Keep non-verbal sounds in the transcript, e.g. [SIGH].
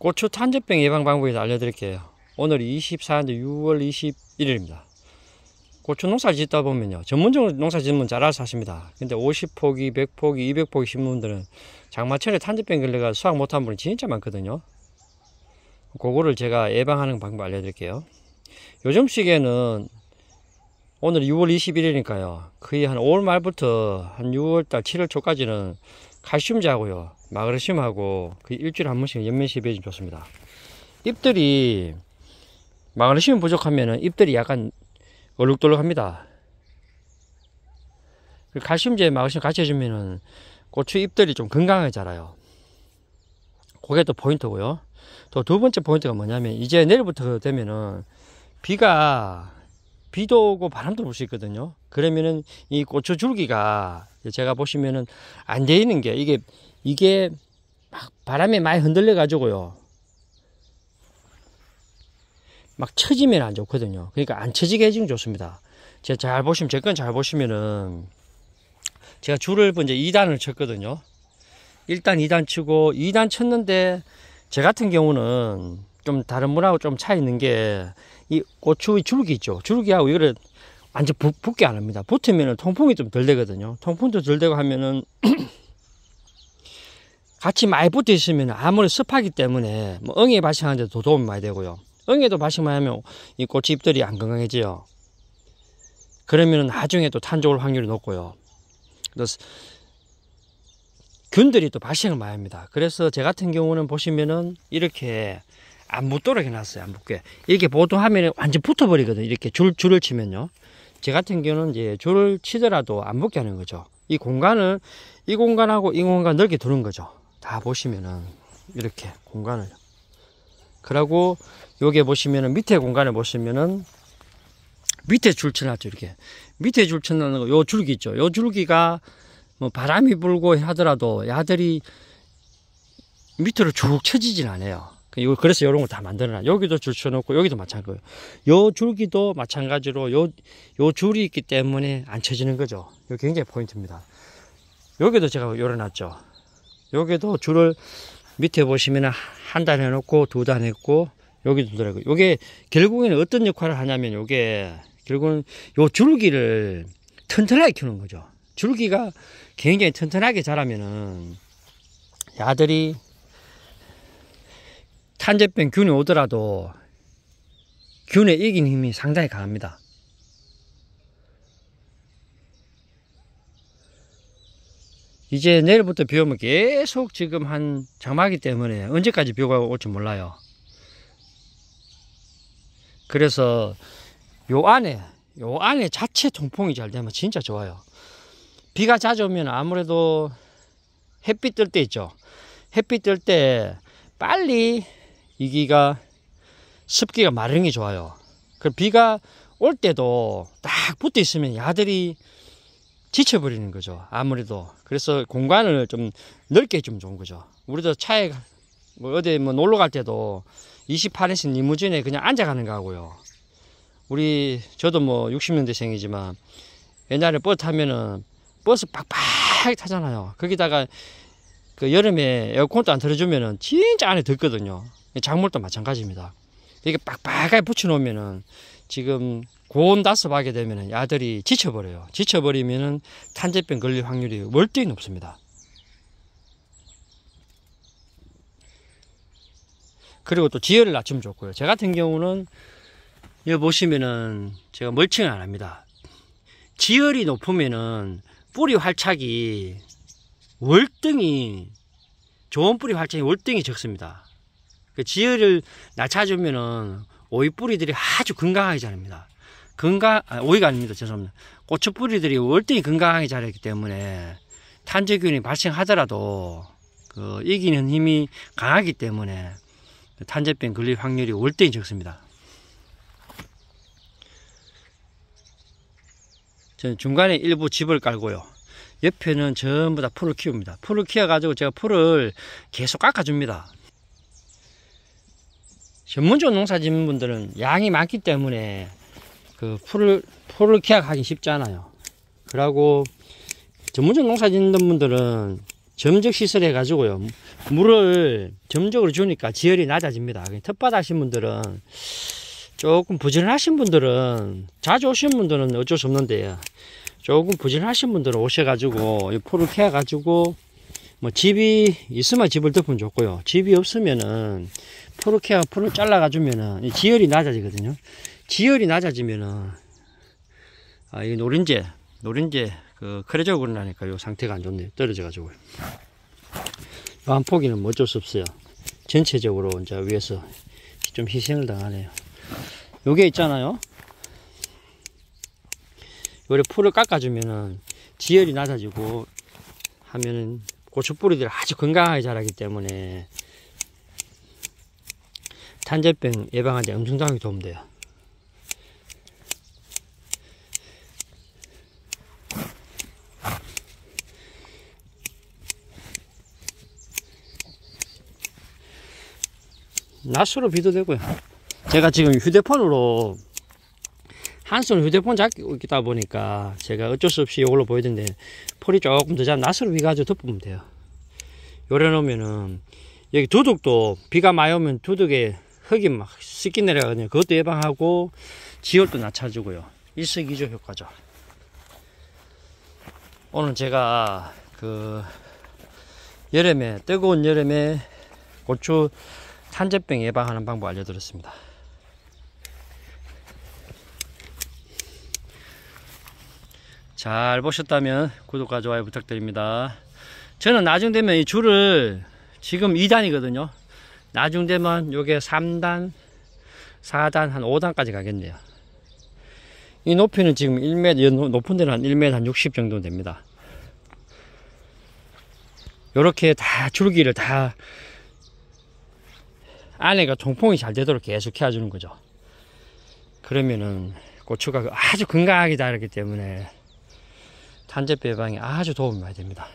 고추 탄저병 예방 방법에 알려드릴게요. 오늘이 24년도 6월 21일입니다. 고추 농사 짓다 보면요. 전문적으로 농사 짓는 잘 알아서 하십니다. 근데 50포기, 100포기, 200포기 심는 분들은 장마철에 탄저병 걸려가 수확 못한 분이 진짜 많거든요. 그거를 제가 예방하는 방법 알려드릴게요. 요즘 시기에는 오늘 6월 21일이니까요. 거의 한 5월 말부터 한 6월달, 7월 초까지는 칼슘제하고요. 마그네슘하고 그 일주일에 한 번씩 연면시 배주면 좋습니다. 잎들이 마그네슘 부족하면은 잎들이 약간 얼룩덜룩합니다. 칼슘제 마그네슘 같이 해주면은 고추 잎들이 좀 건강하게 자라요. 그게 또 포인트고요. 또 두 번째 포인트가 뭐냐면 이제 내일부터 되면은 비가 비도 오고 바람도 불 수 있거든요. 그러면은 이 고추 줄기가 제가 보시면은 안 돼 있는 게 이게 이게 막 바람에 많이 흔들려 가지고요. 막 처지면 안 좋거든요. 그러니까 안 처지게 해주면 좋습니다. 제가 잘 보시면 제 건 잘 보시면은 제가 줄을 먼저 2단을 쳤거든요. 1단, 2단 치고 2단 쳤는데 제 같은 경우는 좀 다른 분하고 좀 차이 있는 게 이 고추의 줄기 있죠. 줄기하고 이거를 완전 붙, 붙게 안 합니다. 붙으면 통풍이 좀 덜 되거든요. 통풍도 덜 되고 하면은 [CLEARS THROAT] 같이 많이 붙어 있으면 아무리 습하기 때문에 뭐 응애 발생하는데 도 도움이 많이 되고요. 응애도 발생만 하면 이 고추 잎들이 안 건강해져요. 그러면 나중에 또 탄저올 확률이 높고요. 그래서 균들이 또 발생을 많이 합니다. 그래서 제 같은 경우는 보시면은 이렇게 안 붙도록 해놨어요. 안 붙게. 이렇게 보통 하면 완전 붙어버리거든요. 이렇게 줄, 줄을 치면요. 제 같은 경우는 이제 줄을 치더라도 안 붙게 하는 거죠. 이 공간을, 이 공간하고 이 공간 넓게 두는 거죠. 다 보시면은, 이렇게 공간을. 그리고 여기 보시면은 밑에 공간을 보시면은 밑에 줄 쳐놨죠. 이렇게. 밑에 줄 쳐놓는 거, 요 줄기 있죠. 요 줄기가 뭐 바람이 불고 하더라도 야들이 밑으로 쭉 쳐지진 않아요. 그 그래서 이런 걸 다 만들어놔. 여기도 줄 쳐놓고 여기도 마찬가지고요. 요 줄기도 마찬가지로 요, 요 줄이 있기 때문에 안 쳐지는 거죠. 이거 굉장히 포인트입니다. 여기도 제가 열어놨죠. 여기도 줄을 밑에 보시면 한 단 해놓고 두 단 했고 여기도 들어가고 요게 결국에는 어떤 역할을 하냐면 요게 결국은 요 줄기를 튼튼하게 키우는 거죠. 줄기가 굉장히 튼튼하게 자라면은 야들이 탄저병 균이 오더라도 균에 이긴 힘이 상당히 강합니다. 이제 내일부터 비 오면 계속 지금 한 장마기 때문에 언제까지 비가 올지 몰라요. 그래서 요 안에 요 안에 자체 통풍이 잘 되면 진짜 좋아요. 비가 자주 오면 아무래도 햇빛 뜰 때 있죠. 햇빛 뜰 때 빨리 이기가 습기가 마르는 게 좋아요. 그 비가 올 때도 딱 붙어 있으면 야들이 지쳐버리는 거죠. 아무래도. 그래서 공간을 좀 넓게 해주면 좋은 거죠. 우리도 차에 뭐 어디 뭐 놀러 갈 때도 28인승 리무진에 그냥 앉아가는 거하고요. 우리 저도 뭐 60년대생이지만 옛날에 버스 타면은 버스 빡빡 타잖아요. 거기다가 그 여름에 에어컨도 안 틀어주면은 진짜 안에 덥거든요. 작물도 마찬가지입니다. 이게 빡빡하게 붙여놓으면은 지금 고온 다습하게 되면은 야들이 지쳐버려요. 지쳐버리면은 탄저병 걸릴 확률이 월등히 높습니다. 그리고 또 지혈을 낮추면 좋고요. 제 같은 경우는 여기 보시면은 제가 멀칭을 안 합니다. 지혈이 높으면은 뿌리 활착이 월등히 좋은 뿌리 활착이 월등히 적습니다. 그 지혈을 낮춰주면은 오이 뿌리들이 아주 건강하게 자랍니다. 건강 아, 오이가 아닙니다. 죄송합니다. 고추 뿌리들이 월등히 건강하게 자라기 때문에 탄저균이 발생하더라도 그 이기는 힘이 강하기 때문에 탄저병 걸릴 확률이 월등히 적습니다. 저는 중간에 일부 집을 깔고요. 옆에는 전부 다 풀을 키웁니다. 풀을 키워 가지고 제가 풀을 계속 깎아 줍니다. 전문적으로 농사 짓는 분들은 양이 많기 때문에 그 풀을, 풀을 키워하기 쉽지 않아요. 그러고 전문적 농사 짓는 분들은 점적 시설 해 가지고요. 물을 점적으로 주니까 지열이 낮아집니다. 텃밭 하신 분들은 조금 부지런하신 분들은 자주 오신 분들은 어쩔 수 없는데요. 조금 부지런하신 분들은 오셔가지고 이 풀을 캐가지고 뭐 집이 있으면 집을 덮으면 좋고요. 집이 없으면은 풀을 캐가 풀을 잘라가 주면은 이 지열이 낮아지거든요. 지열이 낮아지면은 아, 이 노린재, 노린재, 그, 크레저 그러나니까 요 상태가 안 좋네요. 떨어져 가지고. 한 포기는 뭐 어쩔 수 없어요. 전체적으로 이제 위에서 좀 희생을 당하네요. 요게 있잖아요. 요래 풀을 깎아주면은 지열이 낮아지고 하면은 고추뿌리들이 아주 건강하게 자라기 때문에 탄저병 예방하는 데 엄청나게 도움돼요. 낮수로 비도 되고요. 제가 지금 휴대폰으로 한 손 휴대폰 잡고 있다 보니까 제가 어쩔 수 없이 이걸로 보이던데 폴이 조금 더잘 낮수로 비 가지고 덮으면 돼요. 요래 놓으면은 여기 두둑도 비가 많이 오면 두둑에 흙이 막 씻기 내려가거든요. 그것도 예방하고 지열도 낮춰주고요. 일석이조 효과죠. 오늘 제가 그 여름에 뜨거운 여름에 고추 탄저병 예방하는 방법 알려드렸습니다. 잘 보셨다면 구독과 좋아요 부탁드립니다. 저는 나중 되면 이 줄을 지금 2단이거든요. 나중 되면 요게 3단, 4단, 한 5단까지 가겠네요. 이 높이는 지금 1m, 높은 데는 한 1m 한 60 정도 됩니다. 요렇게 다 줄기를 다 안에가 통풍이 잘 되도록 계속 해주는 거죠. 그러면은 고추가 아주 건강하게 자라기 때문에 탄저병 예방에 아주 도움이 많이 됩니다.